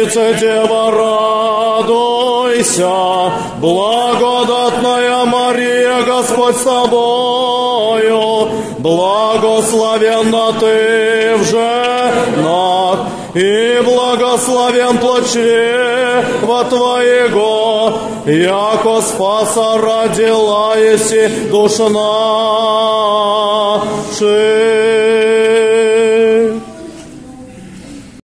Богородице, Дева, радуйся, благодатная Мария, Господь с тобою, благословенна ты в женах, и благословен во Твоего, яко спаса родила еси душа.